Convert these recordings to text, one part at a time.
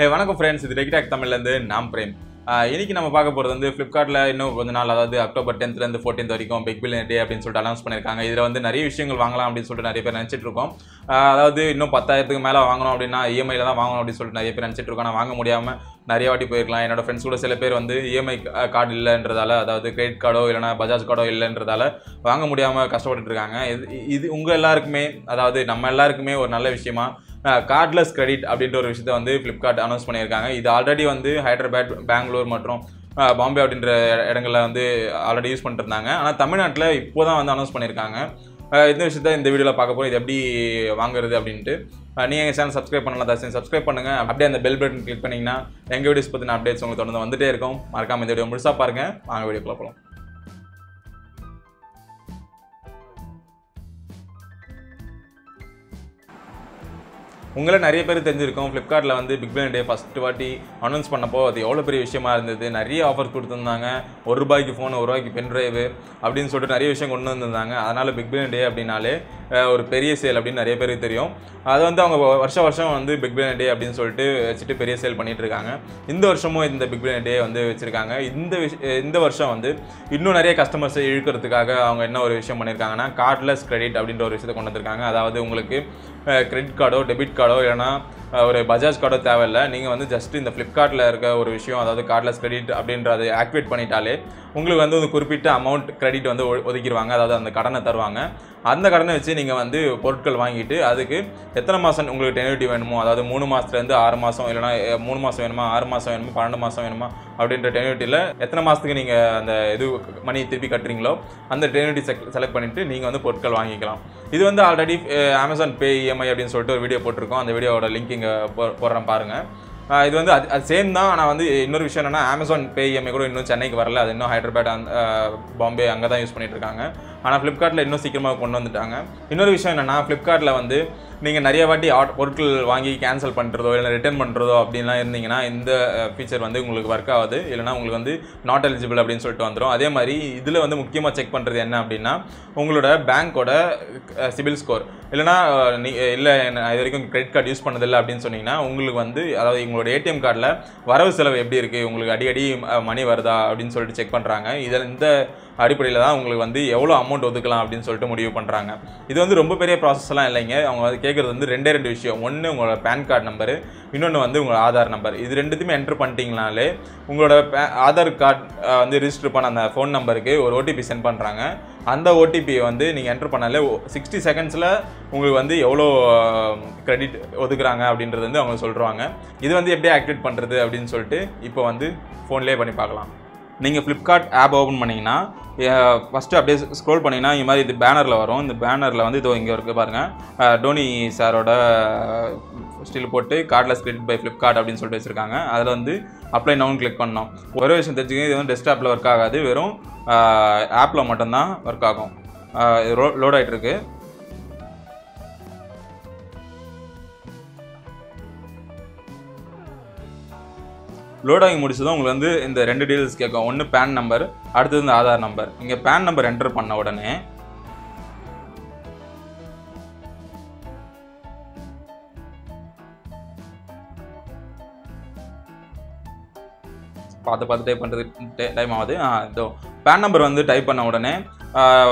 ஹே வணக்கம் ஃப்ரெண்ட்ஸ் இது டெக்டாக் தமிழ்லேருந்து நாம் பிரேம். இன்றைக்கி இன்னைக்கு நம்ம பார்க்க போகிறது வந்து ஃப்ளிப்கார்ட்டில் இன்னும் கொஞ்ச நாள் அதாவது அக்டோபர் டென்த்லேருந்து ஃபோர்டீன்த் வரைக்கும் பிக் பில்லியன் டே அப்படின்னு சொல்லிட்டு அனௌன்ஸ் பண்ணியிருக்காங்க. இதில் வந்து நிறைய விஷயங்கள் வாங்கலாம் அப்படின்னு சொல்லிட்டு நிறைய பேர் நினச்சிட்டு இருக்கோம். அதாவது இன்னும் பத்தாயிரத்துக்கு மேலே வாங்கணும் அப்படின்னா இஎம்ஐயில் தான் வாங்கணும் அப்படின்னு சொல்லிட்டு நிறைய பேர் நினச்சிட்டு இருக்கோம் நான் வாங்க முடியாமல் நிறைய வாட்டி போயிருக்கலாம். என்னோட ஃப்ரெண்ட்ஸ் கூட சில பேர் வந்து இஎம்ஐ கார்டு இல்லைன்றதால அதாவது கிரெடிட் கார்டோ இல்லைனா பஜாஜ் கார்டோ இல்லைன்றதால வாங்க முடியாமல் கஷ்டப்பட்டுட்டு இருக்காங்க. இது இது உங்கள் எல்லாருக்குமே அதாவது நம்ம எல்லாருக்குமே ஒரு நல்ல விஷயமா கார்ட்லெஸ் கிரெடிட் அப்படின்ற ஒரு விஷயத்தை வந்து ஃப்ளிப்கார்ட் அனௌன்ஸ் பண்ணியிருக்காங்க. இது ஆல்ரெடி வந்து ஹைதராபாத் பெங்களூர் மற்றும் பாம்பே அப்படின்ற இடங்களில் வந்து ஆல்ரெடி யூஸ் பண்ணிட்டு இருந்தாங்க ஆனால் தமிழ்நாட்டில் இப்போ தான் வந்து அனௌன்ஸ் பண்ணியிருக்காங்க. இந்த விஷயத்த இந்த வீடியோவில் பார்க்க போகிறோம் இது எப்படி வாங்குறது அப்படின்ட்டு. நீங்கள் எங்கள் சேனல் சப்ஸ்கிரைப் பண்ணலாம் தயவு சப்ஸ்கிரைப் பண்ணுங்கள் அப்படியே அந்த பெல் பட்டன் கிளிக் பண்ணிங்கன்னா எங்கள் வீடியோஸ் பற்றின அப்டேட்ஸ் உங்களுக்கு தொடர்ந்து வந்துட்டே இருக்கும். மறக்காம இந்த வீடியோ முழுசாக பாருங்கள் வாங்க வீடியோக்குள்ள போகலாம் உங்களை நிறைய பேர் தெரிஞ்சிருக்கும். ஃப்ளிப்கார்ட்டில் வந்து பிக் பில்லியன் டே ஃபஸ்ட் வாட்டி அனௌன்ஸ் பண்ணப்போ அது எவ்வளோ பெரிய விஷயமா இருந்தது. நிறைய ஆஃபர் கொடுத்துருந்தாங்க. ஒரு ரூபாய்க்கு ஃபோன் ஒரு ரூபாய்க்கு பென் ட்ரைவ் அப்படின்னு சொல்லிட்டு நிறைய விஷயம் கொண்டு வந்திருந்தாங்க. அதனால் பிக் பில்லியன் டே அப்படின்னாலே ஒரு பெரிய சேல் அப்படின்னு நிறைய பேருக்கு தெரியும். அது வந்து அவங்க வருஷம் வருஷம் வந்து பிக் பில்லியன் டே அப்படின்னு சொல்லிட்டு வச்சுட்டு பெரிய சேல் பண்ணிட்டு இருக்காங்க. இந்த வருஷமும் இந்த பிக் பில்லியன் டே வந்து வச்சுருக்காங்க. இந்த விஷ- இந்த வருஷம் வந்து இன்னும் நிறைய கஸ்டமர்ஸை இழுக்கிறதுக்காக அவங்க என்ன ஒரு விஷயம் பண்ணியிருக்காங்கன்னா கார்ட்லெஸ் கிரெடிட் அப்படின்ற ஒரு விஷயத்தை கொண்டு வந்திருக்காங்க. அதாவது உங்களுக்கு கிரெடிட் கார்டோ டெபிட் கார்டோ இல்லைனா ஒரு பஜாஜ் கார்டோ தேவையில்லை. நீங்கள் வந்து ஜஸ்ட் இந்த ஃப்ளிப்கார்ட்டில் இருக்க ஒரு விஷயம் அதாவது கார்ட்லெஸ் கிரெடிட் அப்படின்றத ஆக்டிவேட் பண்ணிட்டாலே உங்களுக்கு வந்து ஒரு குறிப்பிட்ட அமௌண்ட் கிரெடிட் வந்து ஒதுக்கிடுவாங்க. அதாவது அந்த கடனை தருவாங்க. அந்த கடனை வச்சு நீங்கள் வந்து பொருட்கள் வாங்கிட்டு அதுக்கு எத்தனை மாதம் உங்களுக்கு டெனிவிட்டி வேணுமோ அதாவது மூணு மாதத்துலேருந்து ஆறு மாதம் இல்லைனா மூணு மாதம் வேணுமா ஆறு மாதம் வேணுமா பன்னெண்டு மாதம் வேணுமா அப்படின்ற டெனிவிட்டியில் எத்தனை மாதத்துக்கு நீங்கள் அந்த இது மணி திருப்பி கட்டுறீங்களோ அந்த டெனிவிட்டி செலக்ட் பண்ணிவிட்டு நீங்கள் வந்து பொருட்கள் வாங்கிக்கலாம். இது வந்து ஆல்ரெடி அமேசான் பே இஎம்ஐ அப்படின்னு சொல்லிட்டு ஒரு வீடியோ போட்டிருக்கோம். அந்த வீடியோவோட லிங்க் இங்கே போடுறேன் பாருங்கள் இது வந்து அது அது சேம் தான். ஆனால் வந்து இன்னொரு விஷயம் என்னென்னா அமேசான் பே இஎம்ஐ கூட இன்னும் சென்னைக்கு வரல. அது இன்னும் ஹைதராபாத் அந்த பாம்பே அங்கே தான் யூஸ் பண்ணிட்டு இருக்காங்க. ஆனால் ஃப்ளிப்கார்ட்டில் இன்னும் சீக்கிரமாக கொண்டு வந்துட்டாங்க. இன்னொரு விஷயம் என்னென்னா ஃப்ளிப்கார்ட்டில் வந்து நீங்கள் நிறைய வாட்டி ஆட் பொருட்கள் வாங்கி கேன்சல் பண்ணுறதோ இல்லை ரிட்டர்ன் பண்ணுறதோ அப்படின்லாம் இருந்தீங்கன்னா இந்த ஃபீச்சர் வந்து உங்களுக்கு ஒர்க் ஆகுது. இல்லைனா உங்களுக்கு வந்து நாட் எலிஜிபிள் அப்படின்னு சொல்லிட்டு வந்துடும் அதே மாதிரி இதில் வந்து முக்கியமாக செக் பண்ணுறது என்ன அப்படின்னா உங்களோட பேங்க்கோட சிபில் ஸ்கோர் இல்லைனா நீ இல்லை நான் இது வரைக்கும் கிரெடிட் கார்டு யூஸ் பண்ணதில்லை அப்படின்னு சொன்னீங்கன்னா உங்களுக்கு வந்து அதாவது உங்களோட ஏடிஎம் கார்டில் வரவு செலவு எப்படி இருக்குது உங்களுக்கு அடிக்கடி மணி வருதா அப்படின்னு சொல்லிட்டு செக் பண்ணுறாங்க இதில் இந்த அடிப்படையில் தான் உங்களுக்கு வந்து எவ்வளோ அமௌண்ட் ஒதுக்கலாம் அப்படின்னு சொல்லிட்டு முடிவு பண்ணுறாங்க இது வந்து ரொம்ப பெரிய ப்ராசஸ்லாம் இல்லைங்க. அவங்க வந்து கேட்குறது வந்து ரெண்டே ரெண்டு விஷயம். ஒன்று உங்களோட பேன் கார்டு நம்பரு இன்னொன்று வந்து உங்களோட ஆதார் நம்பர் இது ரெண்டுத்தையுமே என்டர் பண்ணிட்டீங்கனாலே உங்களோட ஆதார் கார்டு வந்து ரிஜிஸ்டர் பண்ண அந்த ஃபோன் நம்பருக்கு ஒரு ஓடிபி சென்ட் பண்ணுறாங்க அந்த ஓடிபியை வந்து நீங்கள் என்டர் பண்ணாலே சிக்ஸ்டி செகண்ட்ஸில் உங்களுக்கு வந்து எவ்வளோ க்ரெடிட் ஒதுக்குறாங்க அப்படின்றது வந்து அவங்க சொல்கிறாங்க இது வந்து எப்படி ஆக்டிவேட் பண்ணுறது அப்படின்னு சொல்லிட்டு இப்போ வந்து ஃபோன்லேயே பண்ணி பார்க்கலாம். நீங்கள் ஃப்ளிப்கார்ட் ஆப் ஓப்பன் பண்ணிங்கன்னா ஃபஸ்ட்டு அப்படியே ஸ்க்ரோல் பண்ணிங்கன்னா இந்த மாதிரி இது பேனரில் வரும். இந்த பேனரில் வந்து இதோ இங்கே இருக்குது பாருங்கள் டோனி சாரோட ஸ்டில் போட்டு கார்ட்லெஸ் கிரெடிட் பை ஃப்ளிப்கார்ட் அப்படின்னு சொல்லிட்டு வச்சுருக்காங்க. அதில் வந்து அப்ளை நவுன் கிளிக் பண்ணோம். ஒரே விஷயம் தெரிஞ்சுக்கங்க இது வந்து டெஸ்க்டாப்பில் ஒர்க் ஆகாது. வெறும் ஆப்பில் மட்டும்தான் ஒர்க் ஆகும். லோட் ஆகிட்டு இருக்குது லோட் ஆகி முடிச்சதும் உங்களுக்கு வந்து இந்த ரெண்டு டீடைல்ஸ் கேட்கும். ஒன்று பேன் நம்பர் அடுத்தது இந்த ஆதார் நம்பர் இங்கே பேன் நம்பர் என்டர் பண்ண உடனே பார்த்து பார்த்து டைப் பண்ணுறதுக்கு டைம் ஆகுது. இதோ பேன் நம்பர் வந்து டைப் பண்ண உடனே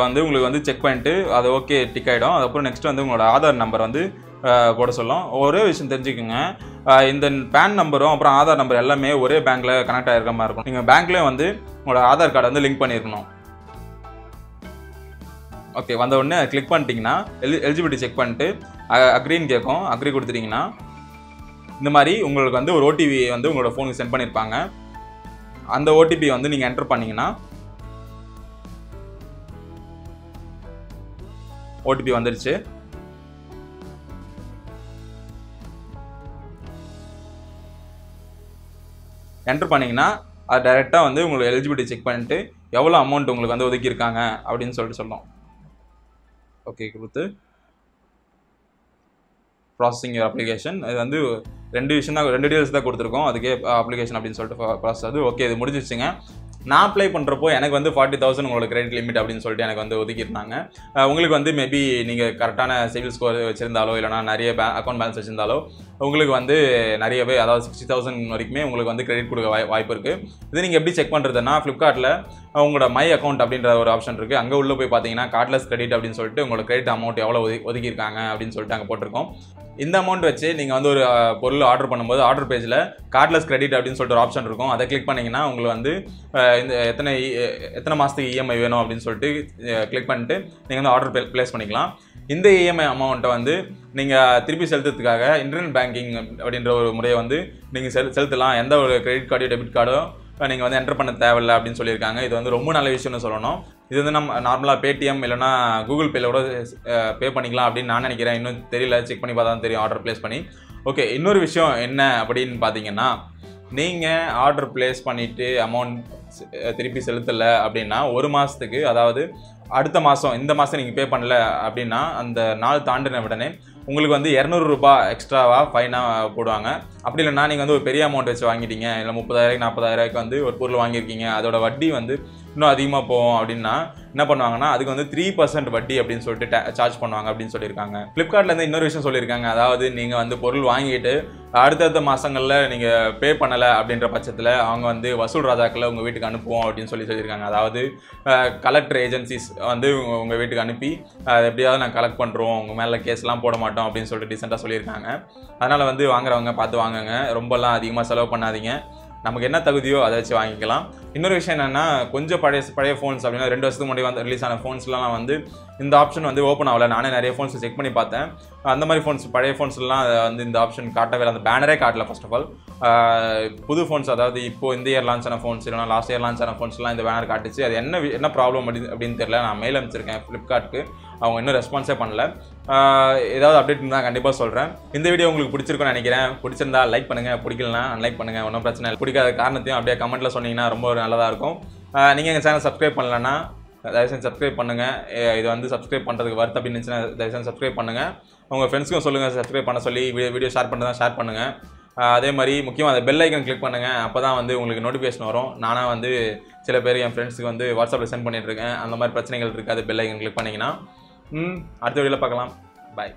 வந்து உங்களுக்கு வந்து செக் பண்ணிட்டு அது ஓகே டிக் ஆகிடும் அதுக்கப்புறம் நெக்ஸ்ட் வந்து உங்களோட ஆதார் நம்பர் வந்து போட சொல்லும். ஒரே விஷயம் தெரிஞ்சுக்கோங்க. இந்த பேன் நம்பரும் அப்புறம் ஆதார் நம்பர் எல்லாமே ஒரே பேங்க்கில் கனெக்ட் ஆகிருக்க மாதிரி இருக்கும். நீங்கள் பேங்க்லேயும் வந்து உங்களோட ஆதார் கார்டை வந்து லிங்க் பண்ணியிருக்கணும் ஓகே வந்த உடனே கிளிக் பண்ணிட்டீங்கன்னா எலி எலிஜிபிலிட்டி செக் பண்ணிட்டு அக்ரின்னு கேட்கும். அக்ரி கொடுத்துட்டிங்கன்னா இந்த மாதிரி உங்களுக்கு வந்து ஒரு ஓடிபி வந்து உங்களோட ஃபோனுக்கு சென்ட் பண்ணியிருப்பாங்க அந்த ஓடிபி வந்து நீங்கள் என்டர் பண்ணிங்கன்னா ஓடிபி வந்துடுச்சு என்டர் பண்ணீங்கன்னா அது டைரெக்டாக வந்து உங்களுக்கு எலிஜிபிலிட்டி செக் பண்ணிட்டு எவ்வளோ அமௌண்ட் உங்களுக்கு வந்து ஒதுக்கியிருக்காங்க அப்படின்னு சொல்லிட்டு சொல்லும் ஓகே கொடுத்து. ப்ராசஸிங் அப்ளிகேஷன் இது வந்து ரெண்டு விஷயம் தான் ரெண்டு டீல்ஸ் தான் கொடுத்துருக்கோம். அதுக்கே அப்ளிகேஷன் அப்படின்னு சொல்லிட்டு ப்ராசஸ் அது ஓகே இது முடிஞ்சிச்சுங்க நான் அப்ளை பண்ணுறப்போ எனக்கு வந்து ஃபார்ட்டி தௌசண்ட் உங்களுக்கு கிரெடிட் லிமிட் அப்படின்னு சொல்லிட்டு எனக்கு வந்து ஒதுக்கியிருந்தாங்க. உங்களுக்கு வந்து மேபி நீங்கள் கரெக்டான சிவில் ஸ்கோர் வச்சுருந்தாலோ இல்லைனா நிறைய பே அக்கௌண்ட் பேலன்ஸ் வச்சுருந்தாலோ உங்களுக்கு வந்து நிறையவே அதாவது சிக்ஸ்டி தௌசண்ட் வரைக்குமே உங்களுக்கு வந்து கிரெடிட் கொடுக்க வாய் வாய்ப்பு இருக்குது இது நீங்கள் எப்படி செக் பண்ணுறதுன்னா ஃப்ளிப்கார்ட்டில் உங்களோட மை அக்கௌண்ட் அப்படின்ற ஒரு ஆப்ஷன் இருக்குது அங்கே உள்ளே போய் பார்த்தீங்கன்னா கார்ட்லெஸ் கிரெடிட் அப்படின்னு சொல்லிட்டு உங்களோட கிரெடிட் அமௌண்ட் எவ்வளோ ஒதுக்கி ஒதுக்கியிருக்காங்க அப்படின்னு சொல்லிட்டு அங்கே போட்டிருக்கோம். இந்த அமௌண்ட் வச்சு நீங்கள் வந்து ஒரு பொருள் ஆர்டர் பண்ணும்போது ஆர்டர் பேஜில் கார்ட்லெஸ் கிரெடிட் அப்படின்னு சொல்லிட்டு ஒரு ஆப்ஷன் இருக்கும். அதை கிளிக் பண்ணிங்கன்னா உங்களுக்கு வந்து இந்த எத்தனை இ- எத்தனை மாதத்துக்கு இஎம்ஐ வேணும் அப்படின்னு சொல்லிட்டு கிளிக் பண்ணிட்டு நீங்கள் வந்து ஆர்டர் ப்ளேஸ் பண்ணிக்கலாம். இந்த இஎம்ஐ அமௌண்ட்டை வந்து நீங்கள் திருப்பி செலுத்துறதுக்காக இன்டர்நெட் பேங்கிங் அப்படின்ற ஒரு முறையை வந்து நீங்கள் செல் செலுத்தலாம். எந்த ஒரு கிரெடிட் கார்டோ டெபிட் கார்டோ நீங்கள் வந்து என்டர் பண்ண தேவையில்ல அப்படின்னு சொல்லியிருக்காங்க. இது வந்து ரொம்ப நல்ல விஷயம்னு சொல்லணும். இது வந்து நம்ம நார்மலாக பேடிஎம் இல்லைனா கூகுள் பேல கூட பே பண்ணிக்கலாம் அப்படின்னு நான் நினைக்கிறேன். இன்னும் தெரியல. செக் பண்ணி பார்த்தா தான் தெரியும். ஆர்டர் ப்ளேஸ் பண்ணி. ஓகே இன்னொரு விஷயம் என்ன அப்படின்னு பார்த்தீங்கன்னா நீங்கள் ஆர்டர் ப்ளேஸ் பண்ணிவிட்டு அமௌண்ட் திருப்பி செலுத்தலை அப்படின்னா ஒரு மாதத்துக்கு அதாவது அடுத்த மாதம் இந்த மாதம் நீங்கள் பே பண்ணல அப்படின்னா அந்த நாள் தாண்டின உடனே உங்களுக்கு வந்து இரநூறுபா எக்ஸ்ட்ராவாக ஃபைனாக போடுவாங்க. அப்படி இல்லைன்னா நீங்கள் வந்து ஒரு பெரிய அமௌண்ட் வச்சு வாங்கிட்டீங்க. இல்லை முப்பதாயிரம் நாற்பதாயிரூவாய்க்கு வந்து ஒரு பொருள் வாங்கியிருக்கீங்க. அதோட வட்டி வந்து இன்னும் அதிகமாக போவோம் அப்படின்னா என்ன பண்ணுவாங்கன்னா அதுக்கு வந்து த்ரீ பர்சன்ட் வட்டி அப்படின்னு சொல்லிட்டு சார்ஜ் பண்ணுவாங்க அப்படின்னு சொல்லியிருக்காங்க. ஃப்ளிப்கார்ட்லேருந்து இன்னொரு விஷயம் சொல்லியிருக்காங்க. அதாவது நீங்கள் வந்து பொருள் வாங்கிட்டு அடுத்தடுத்த மாதங்களில் நீங்கள் பே பண்ணலை அப்படின்ற பட்சத்தில் அவங்க வந்து வசூல் ராஜாக்களை உங்கள் வீட்டுக்கு அனுப்புவோம் அப்படின்னு சொல்லி சொல்லியிருக்காங்க. அதாவது கலெக்டர் ஏஜென்சிஸ் வந்து உங்கள் வீட்டுக்கு அனுப்பி அதை எப்படியாவது நாங்கள் கலெக்ட் பண்ணுறோம் உங்கள் மேலே கேஸ்லாம் போட மாட்டோம் அப்படின்னு சொல்லிட்டு டீசெண்டாக சொல்லியிருக்காங்க. அதனால் வந்து வாங்குறவங்க பார்த்து வாங்குங்க. ரொம்பலாம் அதிகமாக செலவு பண்ணாதீங்க. நமக்கு என்ன தகுதியோ அதை வச்சு வாங்கிக்கலாம். இன்னொரு விஷயம் என்னென்னா கொஞ்சம் பழைய பழைய ஃபோன்ஸ் அப்படின்னா ரெண்டு வருஷத்துக்கு முன்னாடி வந்து ரிலீஸ் ஆன ஃபோன்ஸ்லாம் வந்து இந்த ஆப்ஷன் வந்து ஓப்பன் ஆகலை. நானே நிறைய ஃபோன்ஸ் செக் பண்ணி பார்த்தேன். அந்த மாதிரி ஃபோன்ஸ் பழைய ஃபோன்ஸ்லாம் வந்து இந்த ஆப்ஷன் காட்டவே இல்லை. அந்த பேனரே காட்டல ஃபர்ஸ்ட் ஆஃப் ஆல் புது ஃபோன்ஸ் அதாவது இப்போ இந்த இயர் லான்ச் ஆன ஃபோன்ஸ் இல்லைனா லாஸ்ட் இயர் லான்ச் ஆன ஃபோன்ஸ்லாம் இந்த பேனர் காட்டுச்சு. அது என்ன என்ன ப்ராப்ளம் அப்படின்னு அப்படின்னு தெரியல. நான் மெயில் அனுப்பிச்சிருக்கேன் ஃப்ளிப்கார்ட்டுக்கு அவங்க இன்னும் ரெஸ்பான்ஸே பண்ணல. ஏதாவது அப்டேட் இருந்தால் கண்டிப்பாக சொல்கிறேன் இந்த வீடியோ உங்களுக்கு பிடிச்சிருக்கும்னு நினைக்கிறேன். பிடிச்சிருந்தா லைக் பண்ணுங்கள் பிடிக்கலனா அன்லைக் பண்ணுங்கள் ஒன்றும் பிரச்சனை இல்லை. பிடிக்காத காரணத்தையும் அப்படியே கமெண்ட்டில் சொன்னீங்கன்னா ரொம்ப நல்லதாக இருக்கும். நீங்கள் எங்கள் சேனல் சப்ஸ்கிரைப் பண்ணலன்னா தயவுசெய்து சப்ஸ்கிரைப் பண்ணுங்கள் இது வந்து சப்ஸ்கிரைப் பண்ணுறதுக்கு வருத்த அப்படின்னு இருந்துச்சுன்னா தயவு செஞ்சு சப்ஸ்கிரைப் பண்ணுங்கள் உங்கள் ஃப்ரெண்ட்ஸ்க்கும் சொல்லுங்கள் சப்ஸ்கிரைப் பண்ண சொல்லி வீடியோ வீடியோ ஷேர் பண்ணுறதா ஷேர் பண்ணுங்கள் அதே மாதிரி முக்கியமாக அந்த பெல் ஐக்கன் கிளிக் பண்ணுங்கள் அப்போ தான் வந்து உங்களுக்கு நோட்டிஃபிகேஷன் வரும். நானாக வந்து சில பேர் என் ஃப்ரெண்ட்ஸுக்கு வந்து வாட்ஸ்அப்பில் சென்ட் பண்ணிட்டு இருக்கேன். அந்த மாதிரி பிரச்சனைகள் இருக்காது. பெல் ஐக்கன் கிளிக் பண்ணிங்கன்னா. அடுத்த வீடியோவில் பார்க்கலாம். பாய்